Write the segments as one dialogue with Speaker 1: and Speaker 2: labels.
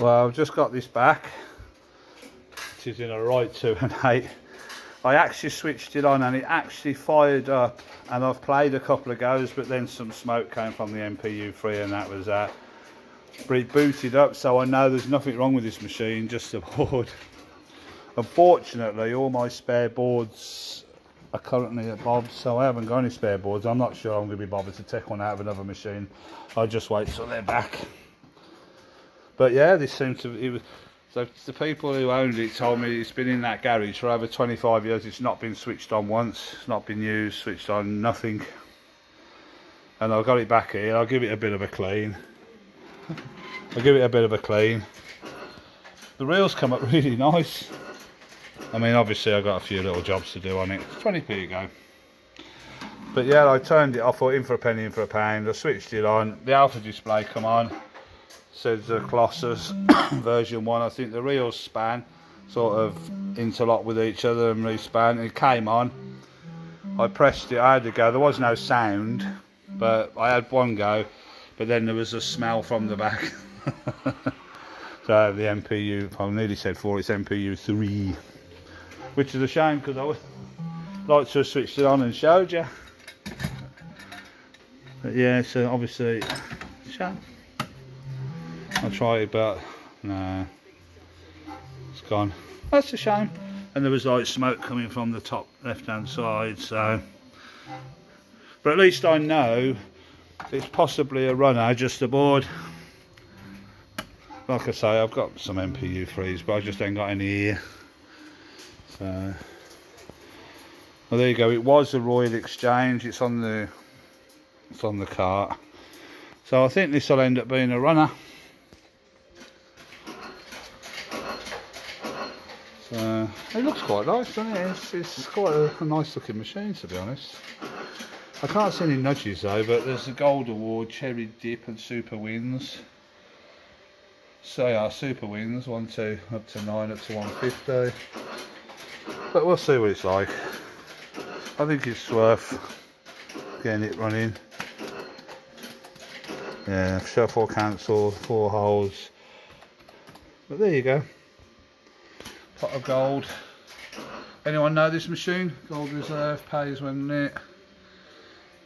Speaker 1: Well, I've just got this back. It is in a right 2 and 8. I actually switched it on and it actually fired up and I've played a couple of goes but then some smoke came from the MPU3 and that was that. But it booted up so I know there's nothing wrong with this machine, just the board. Unfortunately all my spare boards are currently at Bob's so I haven't got any spare boards. I'm not sure I'm going to be bothered to take one out of another machine. I'll just wait till they're back. But yeah, this seems to was so the people who owned it told me it's been in that garage for over 25 years. It's not been switched on once. It's not been used, switched on, nothing. And I've got it back here. I'll give it a bit of a clean. I'll give it a bit of a clean. The reels come up really nice. I mean, obviously I've got a few little jobs to do on it. 20p ago. But yeah, I turned it off, thought in for a penny, in for a pound. I switched it on. The alpha display come on says the Colossus version 1. I think the reels span sort of interlock with each other and respan. It came on. I pressed it, I had to go. There was no sound, but I had one go. But then there was a smell from the back. so the MPU, I nearly said 4, it's MPU 3. Which is a shame because I would like to have switched it on and showed you. But yeah, so obviously, shame. I tried but no, it's gone. That's a shame. And there was like smoke coming from the top left hand side, so. But at least I know it's possibly a runner just aboard. Like I say, I've got some MPU threes, but I just ain't got any here. So, well, there you go. It was a Royal Exchange. It's on the, it's on the cart. So I think this will end up being a runner. So it looks quite nice, doesn't it? It's, it's quite a, a, nice looking machine to be honest. I can't see any nudges though, but there's a gold award, cherry dip and super wins. So yeah, super wins, one, two, up to nine, up to 150. But we'll see what it's like. I think it's worth getting it running. Yeah, shuffle cancel, four holes. But there you go pot of gold. Anyone know this machine? Gold Reserve pays when it.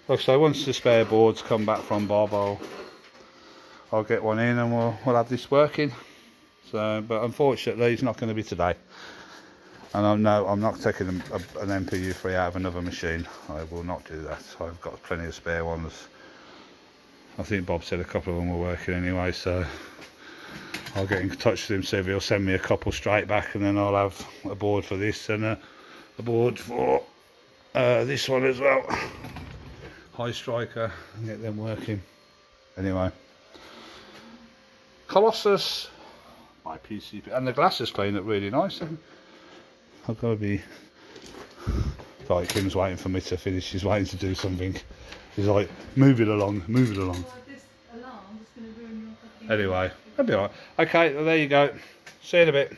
Speaker 1: Like say, once the spare boards come back from Bob, I'll, I'll get one in and we'll, we'll have this working. So, but unfortunately, it's not going to be today. And I know I'm not taking a, a, an MPU3 out of another machine. I will not do that. I've got plenty of spare ones. I think Bob said a couple of them were working anyway, so I'll get in touch with him, see if he'll send me a couple straight back and then I'll have a board for this and a, a board for uh, this one as well. High striker and get them working. Anyway. Colossus my PCP and the glass is it really nice. I've got to be like Kim's waiting for me to finish, she's waiting to do something. He's like, move it along, move it along. Anyway, that'll be alright. Okay, well, there you go. See you in a bit.